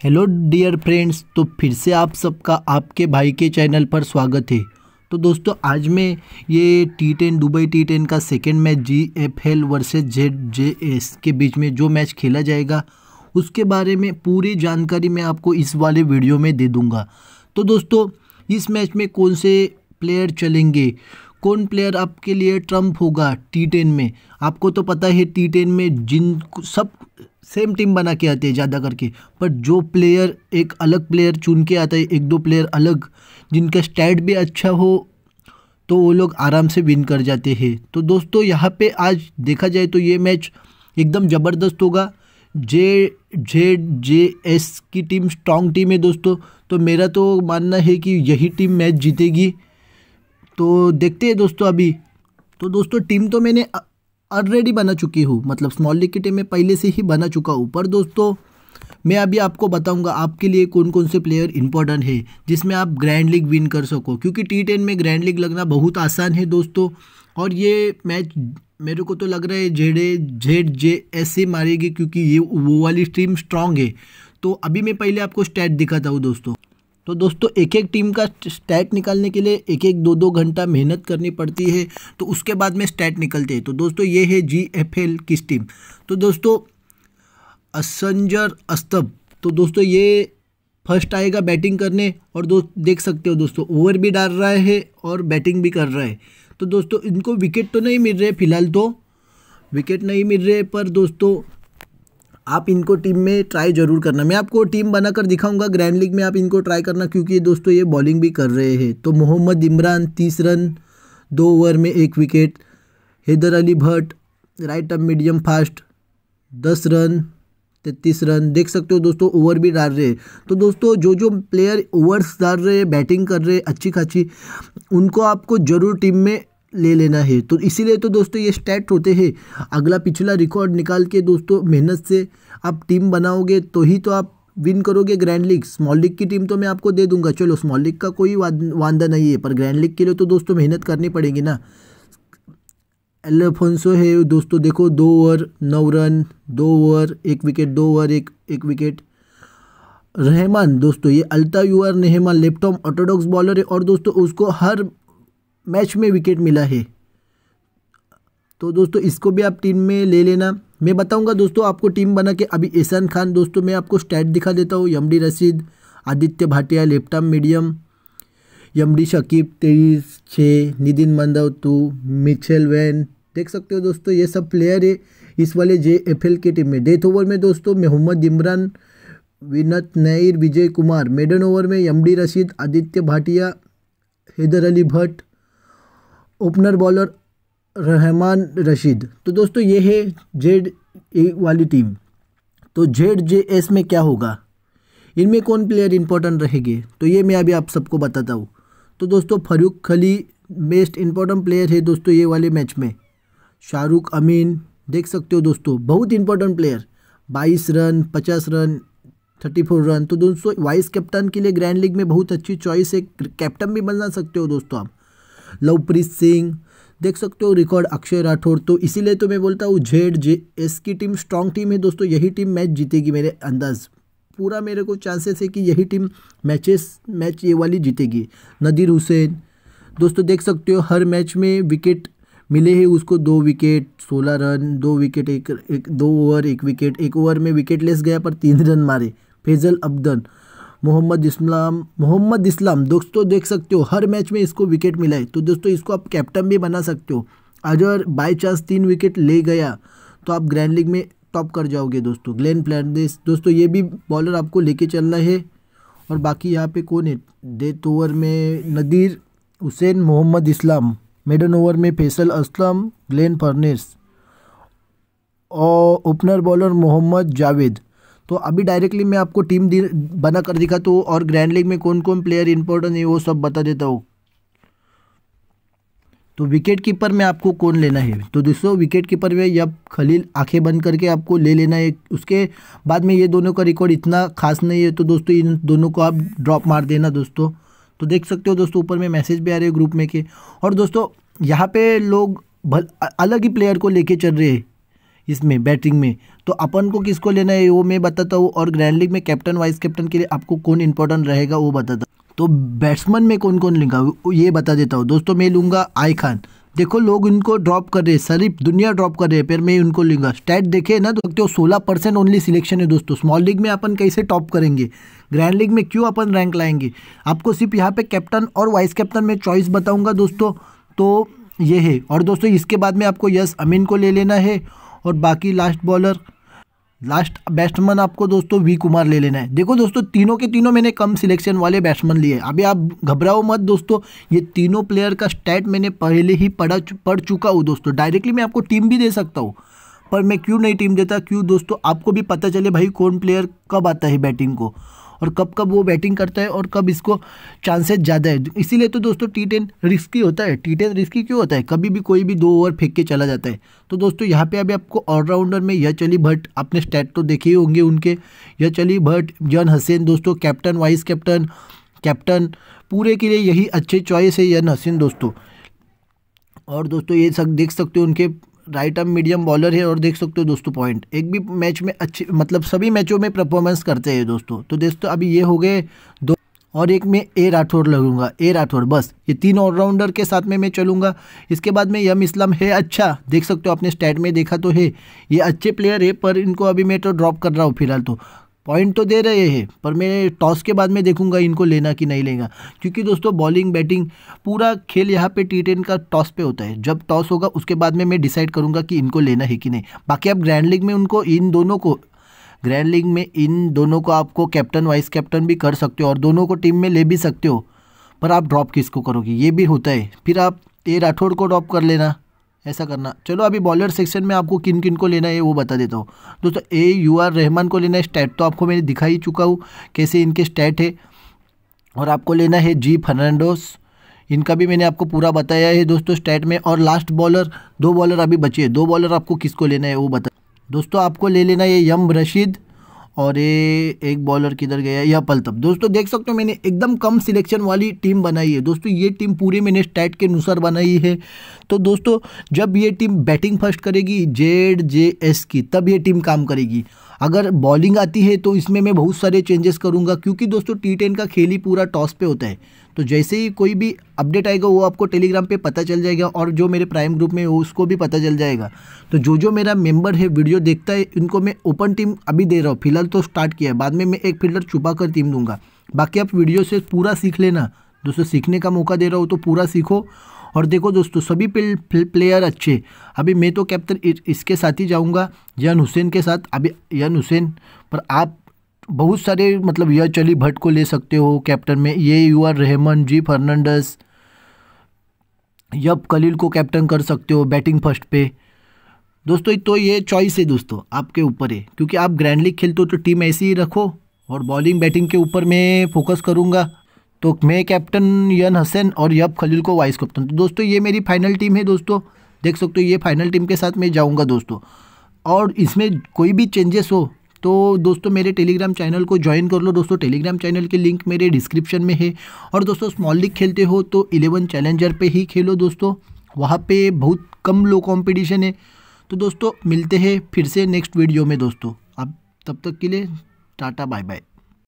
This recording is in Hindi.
हेलो डियर फ्रेंड्स तो फिर से आप सबका आपके भाई के चैनल पर स्वागत है। तो दोस्तों, आज मैं ये T ten Dubai T ten का second match G F L versus Z J S के बीच में जो मैच खेला जाएगा, उसके बारे में पूरी जानकारी मैं आपको इस वाले वीडियो में दे दूँगा। तो दोस्तों, इस मैच में कौन से प्लेयर चलेंगे? कौन प्लेयर आपके लिए ट्रंप होगा टी टेन में? आपको तो पता है टी टेन में जिन सब सेम टीम बना के आते हैं ज़्यादा करके। पर जो प्लेयर एक अलग प्लेयर चुन के आता है, एक दो प्लेयर अलग, जिनका स्टैट भी अच्छा हो तो वो लोग आराम से विन कर जाते हैं। तो दोस्तों, यहाँ पे आज देखा जाए तो ये मैच एकदम ज़बरदस्त होगा। जे जेड जे एस की टीम स्ट्रॉन्ग टीम है दोस्तों। तो मेरा तो मानना है कि यही टीम मैच जीतेगी। तो देखते हैं दोस्तों अभी। तो दोस्तों टीम तो मैंने ऑलरेडी बना चुकी हूँ। मतलब स्मॉल टीम में पहले से ही बना चुका हूँ। पर दोस्तों, मैं अभी आपको बताऊँगा आपके लिए कौन कौन से प्लेयर इंपॉर्टेंट है, जिसमें आप ग्रैंड लीग विन कर सको। क्योंकि टी टेन में ग्रैंड लीग लगना बहुत आसान है दोस्तों। और ये मैच मेरे को तो लग रहा है जेडे जेड जे एस ऐसे मारेगी, क्योंकि ये वो वाली टीम स्ट्रांग है। तो अभी मैं पहले आपको स्टैट दिखाता हूँ दोस्तों। तो दोस्तों एक एक टीम का स्टैट निकालने के लिए एक एक दो दो घंटा मेहनत करनी पड़ती है तो उसके बाद में स्टैट निकलते हैं। तो दोस्तों, ये है जी एफ़ एल किस टीम? तो दोस्तों, असंजर अस्तब। तो दोस्तों, ये फ़र्स्ट आएगा बैटिंग करने, और दोस्त, देख सकते हो दोस्तों, ओवर भी डाल रहा है और बैटिंग भी कर रहा है। तो दोस्तों, इनको विकेट तो नहीं मिल रहे फ़िलहाल तो। विकेट नहीं मिल रहे पर दोस्तों आप इनको टीम में ट्राई ज़रूर करना। मैं आपको टीम बनाकर दिखाऊँगा ग्रैंड लीग में आप इनको ट्राई करना, क्योंकि दोस्तों ये बॉलिंग भी कर रहे हैं। तो मोहम्मद इमरान तीस रन, दो ओवर में एक विकेट हैदर अली भट्ट राइट अप मीडियम फास्ट दस रन, तैतीस रन। देख सकते हो दोस्तों ओवर भी डाल रहे हैं। तो दोस्तों जो जो प्लेयर ओवर्स डाल रहे हैं बैटिंग कर रहे हैं, अच्छी खाची उनको आपको ज़रूर टीम में ले लेना है। तो इसीलिए तो दोस्तों ये स्टैट होते हैं। अगला पिछला रिकॉर्ड निकाल के दोस्तों मेहनत से आप टीम बनाओगे तो ही तो आप विन करोगे ग्रैंड लीग स्मॉल लीग की टीम तो मैं आपको दे दूँगा। चलो स्मॉल लीग का कोई वादा नहीं है, पर ग्रैंड लीग के लिए तो दोस्तों मेहनत करनी पड़ेगी ना। एल्फोंसो है दोस्तों, देखो, दो ओवर नौ रन दो ओवर एक विकेट दो ओवर एक एक विकेट रहमान, दोस्तों, ये अल्ता U R Rahman left arm orthodox bowler है और दोस्तों उसको हर मैच में विकेट मिला है। तो दोस्तों, इसको भी आप टीम में ले लेना। मैं बताऊँगा दोस्तों, आपको टीम बना के अभी एहसान खान, दोस्तों, मैं आपको स्टैट दिखा देता हूँ। MD Rashid, Aditya Bhatia left arm medium MD Shakib, तेईस छः नितिन मंदवतु, मिचेल वैन। देख सकते हो दोस्तों, ये सब प्लेयर है इस वाले जे एफ़ एल की टीम में। डेथ ओवर में दोस्तों, मोहम्मद इमरान, विनत नईर, विजय कुमार। मेडन ओवर में MD Rashid, Aditya Bhatia, Haider Ali Bhatt opener bowler Rahman Rashid. तो दोस्तों, ये है जेड ए वाली टीम। तो जेड जे एस में क्या होगा? इनमें कौन प्लेयर इंपॉर्टेंट रहेंगे? तो ये मैं अभी आप सबको बताता हूँ। तो दोस्तों, फरूक खली बेस्ट इंपॉर्टेंट प्लेयर है दोस्तों ये वाले मैच में। शाहरुख अमीन, देख सकते हो दोस्तों, बहुत इंपॉर्टेंट प्लेयर बाईस रन, पचास रन थर्टी फोर रन तो दोस्तों वाइस कैप्टन के लिए ग्रैंड लीग में बहुत अच्छी चॉइस है। कैप्टन भी बना सकते हो दोस्तों आप। लवप्रीत सिंह। देख सकते हो रिकॉर्ड अक्षय राठौर। तो इसीलिए तो मैं बोलता हूँ जेड जे एस की टीम स्ट्रांग टीम है दोस्तों। यही टीम मैच जीतेगी मेरे अंदाज। पूरा मेरे को चांसेस है कि यही टीम मैचेस मैच ये वाली जीतेगी। नदीर हुसैन। दोस्तों देख सकते हो, हर मैच में विकेट मिले हैं उसको दो विकेट सोलह रन दो विकेट एक एक, दो ओवर एक विकेट एक ओवर में विकेट लेस गया पर तीन रन मारे। फैजल अब्दन। मोहम्मद इस्लाम मोहम्मद इस्लाम, दोस्तों देख सकते हो, हर मैच में इसको विकेट मिला है। तो दोस्तों इसको आप कैप्टन भी बना सकते हो। अगर बाई चांस तीन विकेट ले गया तो आप ग्रैंड लीग में टॉप कर जाओगे दोस्तों। ग्लेन प्लेंडिस दोस्तों ये भी बॉलर आपको लेके चलना है। और बाकी यहाँ पे कौन है? डेथ ओवर में नदीर, हुसैन, मोहम्मद इस्लाम। मेडन ओवर में फैसल असलम ग्लेन फर्नेस और ओपनर बॉलर मोहम्मद जावेद। तो अभी डायरेक्टली मैं आपको टीम बना कर दिखाता हूँ और ग्रैंड लीग में कौन कौन प्लेयर इंपॉर्टेंट है, वो सब बता देता हूँ। तो विकेट कीपर में आपको कौन लेना है? तो दोस्तों विकेट कीपर में जब खलील आँखें बंद करके आपको ले लेना है, उसके बाद में ये दोनों का रिकॉर्ड इतना खास नहीं है तो दोस्तों, इन दोनों को आप ड्रॉप मार देना दोस्तों। तो देख सकते हो दोस्तों, ऊपर में मैसेज भी आ रहे हैं ग्रुप में के। और दोस्तों, यहाँ पे लोग भल अलग ही प्लेयर को लेके चल रहे हैं। इसमें, बैटिंग में। तो अपन को किसको लेना है, वो मैं बताता हूँ और ग्रैंड लीग में कैप्टन, वाइस कैप्टन के लिए आपको कौन इंपॉर्टेंट रहेगा, वो बताता तो बैट्समैन में कौन कौन लूँगा ये बता देता हूँ। दोस्तों, मैं लूँगा आई खान। देखो, लोग इनको ड्रॉप कर रहे हैं, सिर्फ़ दुनिया ड्रॉप कर रहे हैं फिर मैं उनको लूँगा। स्टैट देखे ना तो हो सोलह परसेंट ओनली सिलेक्शन है दोस्तों। स्मॉल लीग में अपन कैसे टॉप करेंगे? ग्रैंड लीग में क्यों अपन रैंक लाएँगे? आपको सिर्फ़ यहाँ पे कैप्टन और वाइस कैप्टन में चॉइस बताऊँगा दोस्तों। तो ये है। और दोस्तों, इसके बाद में आपको यस अमीन को ले लेना है। और बाकी लास्ट बॉलर लास्ट बैट्समैन आपको दोस्तों वी कुमार ले लेना है। देखो दोस्तों, तीनों के तीनों मैंने कम सिलेक्शन वाले बैट्समैन लिए अभी आप घबराओ मत दोस्तों, ये तीनों प्लेयर का स्टैट मैंने पहले ही पढ़ा पढ़ चुका हूँ दोस्तों। डायरेक्टली मैं आपको टीम भी दे सकता हूँ, पर मैं क्यों नहीं टीम देता? क्यों दोस्तों? आपको भी पता चले भाई कौन प्लेयर कब आता है बैटिंग को। और कब कब वो बैटिंग करता है और कब इसको चांसेस ज़्यादा है। इसीलिए तो दोस्तों टी टेन रिस्की होता है। टी टेन रिस्की क्यों होता है? कभी भी कोई भी दो ओवर फेंक के चला जाता है। तो दोस्तों यहाँ पे अभी आपको ऑलराउंडर में यह चली भट्ट, आपने स्टैट तो देखे ही होंगे उनके। यह चली भट्ट जन हसैन दोस्तों कैप्टन वाइस कैप्टन कैप्टन पूरे के लिए यही अच्छे चॉइस है यन हसैन दोस्तों। और दोस्तों ये सब देख सकते हो उनके राइट आर्म मीडियम बॉलर है और देख सकते हो दोस्तों पॉइंट एक भी मैच में अच्छे मतलब सभी मैचों में परफॉर्मेंस करते हैं दोस्तों. तो दोस्तों, अभी ये हो गए दो और एक में ए राठौर लगूँगा. ए राठौर बस. ये तीन ऑलराउंडर के साथ में मैं चलूँगा. इसके बाद में यम इस्लाम है अच्छा. देख सकते हो आपने स्टैट में देखा तो है. ये अच्छे प्लेयर है, पर इनको अभी मैं तो ड्रॉप कर रहा हूँ फ़िलहाल तो. पॉइंट तो दे रहे हैं, पर मैं टॉस के बाद में देखूँगा इनको लेना कि नहीं लेगा क्योंकि दोस्तों बॉलिंग बैटिंग पूरा खेल यहाँ पे टी टेन का टॉस पे होता है। जब टॉस होगा, उसके बाद में मैं डिसाइड करूँगा कि इनको लेना है कि नहीं। बाकी आप ग्रैंड लीग में उनको, इन दोनों को ग्रैंड लीग में इन दोनों को आपको कैप्टन वाइस कैप्टन भी कर सकते हो और दोनों को टीम में ले भी सकते हो। पर आप ड्रॉप किसको करोगे? ये भी होता है। फिर आप ए राठौड़ को ड्रॉप कर लेना। ऐसा करना। चलो अभी बॉलर सेक्शन में आपको किन किन को लेना है, वो बता देता हूँ। दोस्तों ए यू आर रहमान को लेना है स्टैट तो आपको मैंने दिखा ही चुका हूँ, कैसे इनके स्टैट है। और आपको लेना है जी फर्नांडोस इनका भी मैंने आपको पूरा बताया है दोस्तों स्टैट में। और लास्ट बॉलर दो बॉलर अभी बचे हैं। दो बॉलर आपको किसको लेना है, वो बता। दोस्तों, आपको ले लेना है यम रशीद और ये एक बॉलर किधर गया? या पलतब। दोस्तों, देख सकते हो मैंने एकदम कम सिलेक्शन वाली टीम बनाई है। दोस्तों, ये टीम पूरी मैंने स्टैट के अनुसार बनाई है। तो दोस्तों, जब ये टीम बैटिंग फ़र्स्ट करेगी जेड जे एस की, तब ये टीम काम करेगी। अगर बॉलिंग आती है तो इसमें मैं बहुत सारे चेंजेस करूँगा, क्योंकि दोस्तों टी टेन का खेल ही पूरा टॉस पे होता है। तो जैसे ही कोई भी अपडेट आएगा, वो आपको टेलीग्राम पे पता चल जाएगा और जो मेरे प्राइम ग्रुप में हो उसको भी पता चल जाएगा। तो जो जो मेरा मेंबर है वीडियो देखता है, इनको मैं ओपन टीम अभी दे रहा हूँ। फ़िलहाल तो स्टार्ट किया है, बाद में मैं एक फील्डर छुपा कर टीम दूँगा। बाकी आप वीडियो से पूरा सीख लेना। दोस्तों, सीखने का मौका दे रहा हूँ तो पूरा सीखो। और देखो दोस्तों, सभी प्लेयर अच्छे। अभी मैं तो कैप्टन इसके साथ ही जाऊँगा, यन हुसैन के साथ। अभी यन हुसैन, पर आप बहुत सारे मतलब यह चली भट्ट को ले सकते हो कैप्टन में। ये U R Rahman, G Fernandes यब कलील को कैप्टन कर सकते हो बैटिंग फ़र्स्ट पे। दोस्तों तो ये चॉइस है दोस्तों, आपके ऊपर है। क्योंकि आप ग्रैंड लीग खेलते हो तो टीम ऐसी ही रखो, और बॉलिंग बैटिंग के ऊपर मैं फोकस करूँगा। तो मैं कैप्टन यन हसन और यब खलील को वाइस कैप्टन तो दोस्तों, ये मेरी फाइनल टीम है दोस्तों। देख सकते हो, ये फाइनल टीम के साथ मैं जाऊँगा दोस्तों। और इसमें कोई भी चेंजेस हो तो दोस्तों, मेरे टेलीग्राम चैनल को ज्वाइन कर लो दोस्तों। टेलीग्राम चैनल की लिंक मेरे डिस्क्रिप्शन में है। और दोस्तों स्मॉल लीग खेलते हो तो इलेवन चैलेंजर पे ही खेलो दोस्तों। वहाँ पे बहुत कम लो कंपटीशन है। तो दोस्तों, मिलते हैं फिर से नेक्स्ट वीडियो में दोस्तों। अब तब तक के लिए टाटा बाय बाय